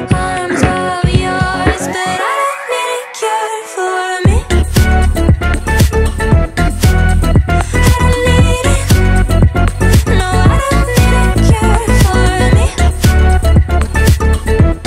arms of yours, but I don't need a cure for